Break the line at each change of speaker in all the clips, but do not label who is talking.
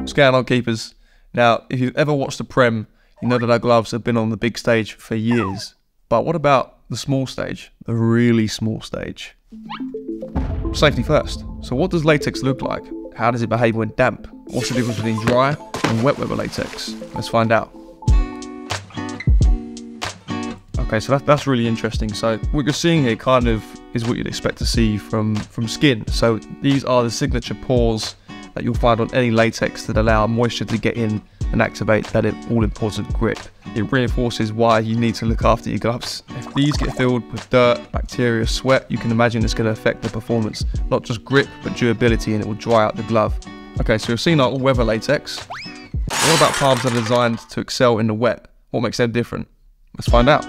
What's going on, keepers? Now, if you've ever watched the Prem, you know that our gloves have been on the big stage for years. But what about the small stage? The really small stage? Safety first. So, what does latex look like? How does it behave when damp? What's the difference between dry and wet weather latex? Let's find out. Okay, so that, that's really interesting. So what you're seeing here kind of is what you'd expect to see from, from skin. So these are the signature pores that you'll find on any latex that allow moisture to get in and activate that all important grip. It reinforces why you need to look after your gloves. If these get filled with dirt, bacteria, sweat, you can imagine it's going to affect the performance, not just grip, but durability, and it will dry out the glove. Okay, so we've seen our all-weather latex. What about palms that are designed to excel in the wet? What makes them different? Let's find out.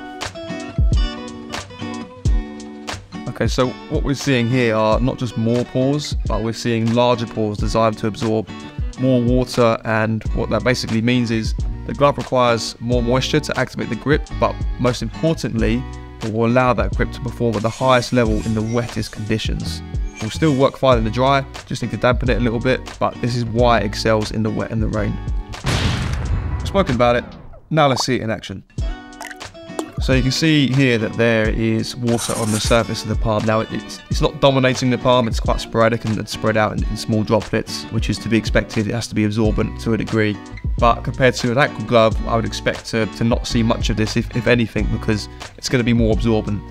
Okay, so what we're seeing here are not just more pores, but we're seeing larger pores designed to absorb more water and what that basically means is the glove requires more moisture to activate the grip, but most importantly, it will allow that grip to perform at the highest level in the wettest conditions. It will still work fine in the dry, just need to dampen it a little bit, but this is why it excels in the wet and the rain. Spoken about it, now let's see it in action. So you can see here that there is water on the surface of the palm. Now it's, it's not dominating the palm, it's quite sporadic and spread out in, in, small droplets, which is to be expected. It has to be absorbent to a degree. But compared to an aqua glove, I would expect to, to not see much of this, if, if anything, because it's going to be more absorbent.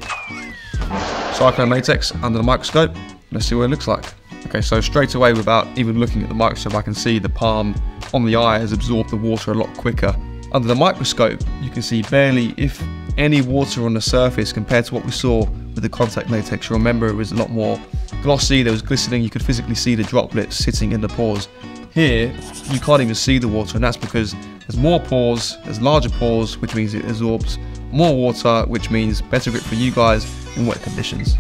Cyclone latex under the microscope. Let's see what it looks like. Okay, so straight away, without even looking at the microscope, I can see the palm on the eye has absorbed the water a lot quicker. Under the microscope, you can see barely, if any water on the surface compared to what we saw with the contact latex. Remember, it was a lot more glossy, there was glistening, you could physically see the droplets sitting in the pores. Here, you can't even see the water, and that's because there's more pores, there's larger pores, which means it absorbs more water, which means better grip for you guys in wet conditions.